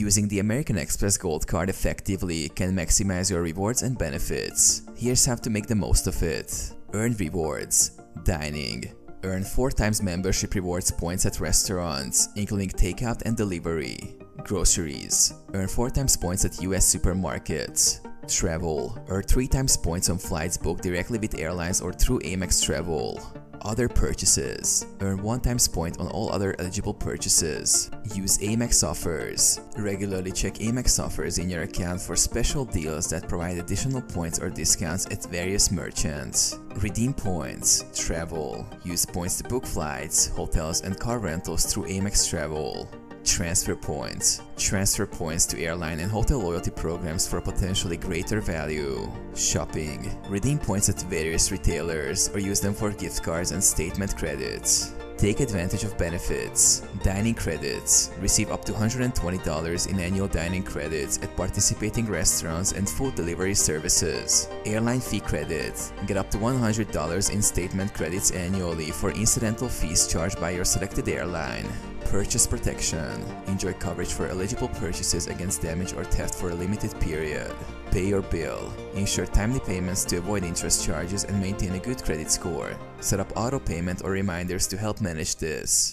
Using the American Express Gold Card effectively can maximize your rewards and benefits. Here's how to make the most of it. Earn rewards. Dining. Earn 4 times membership rewards points at restaurants, including takeout and delivery. Groceries. Earn 4 times points at US supermarkets. Travel. Earn 3 times points on flights booked directly with airlines or through Amex Travel. Other purchases. Earn 1 times point on all other eligible purchases. Use Amex offers. Regularly check Amex offers in your account for special deals that provide additional points or discounts at various merchants. Redeem points. Travel. Use points to book flights, hotels, and car rentals through Amex Travel. Transfer points. Transfer points to airline and hotel loyalty programs for potentially greater value. Shopping. Redeem points at various retailers or use them for gift cards and statement credits. Take advantage of benefits. Dining credits. Receive up to $120 in annual dining credits at participating restaurants and food delivery services. Airline fee credit. Get up to $100 in statement credits annually for incidental fees charged by your selected airline. Purchase protection. Enjoy coverage for eligible purchases against damage or theft for a limited period. Pay your bill. Ensure timely payments to avoid interest charges and maintain a good credit score. Set up auto payment or reminders to help manage this.